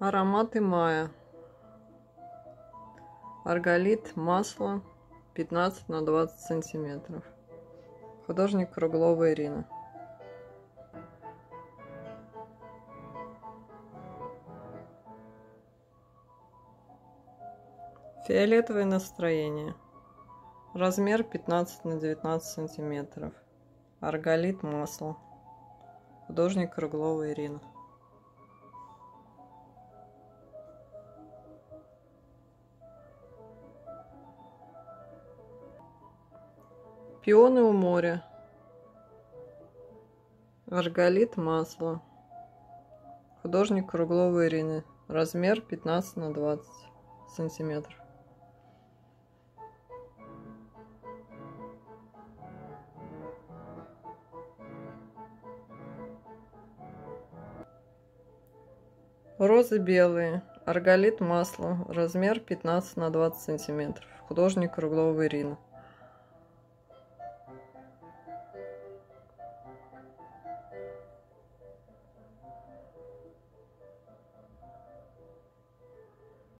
Ароматы мая. Арголит, масло 15 на 20 сантиметров. Художник Круглова Ирина. Фиолетовое настроение. Размер 15 на 19 сантиметров. Арголит масло. Художник Круглова Ирина. Пионы у моря. Арголит масло. Художник Круглова Ирины. Размер 15 на 20 сантиметров. Розы белые. Арголит масло. Размер 15 на 20 сантиметров. Художник Круглова Ирина.